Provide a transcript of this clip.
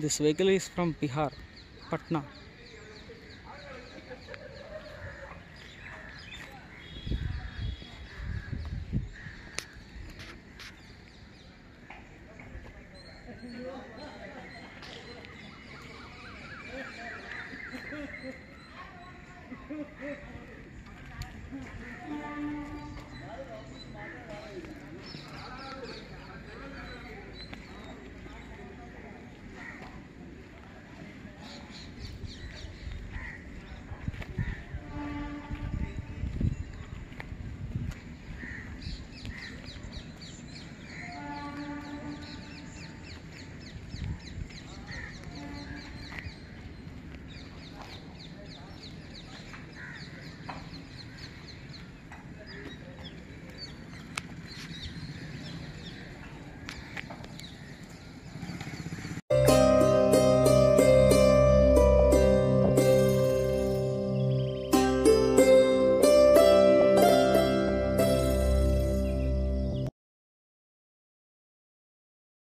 This vehicle is from Bihar, Patna.